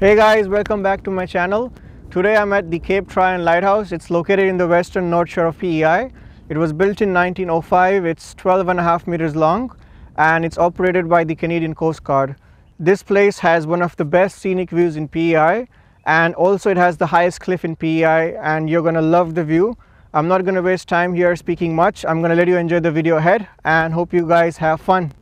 Hey guys, welcome back to my channel. Today I'm at the Cape Tryon Lighthouse. It's located in the western north shore of PEI. It was built in 1905. It's 12 and a half meters long and it's operated by the Canadian Coast Guard. This place has one of the best scenic views in PEI and also it has the highest cliff in PEI and you're gonna love the view. I'm not gonna waste time here speaking much. I'm gonna let you enjoy the video ahead and hope you guys have fun.